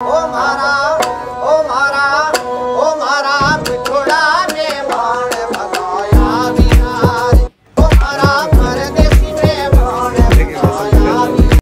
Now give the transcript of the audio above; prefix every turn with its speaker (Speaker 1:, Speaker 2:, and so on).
Speaker 1: Ô,